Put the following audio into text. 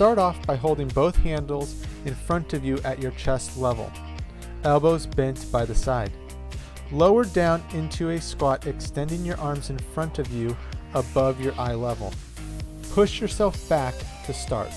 Start off by holding both handles in front of you at your chest level, elbows bent by the side. Lower down into a squat, extending your arms in front of you above your eye level. Push yourself back to start.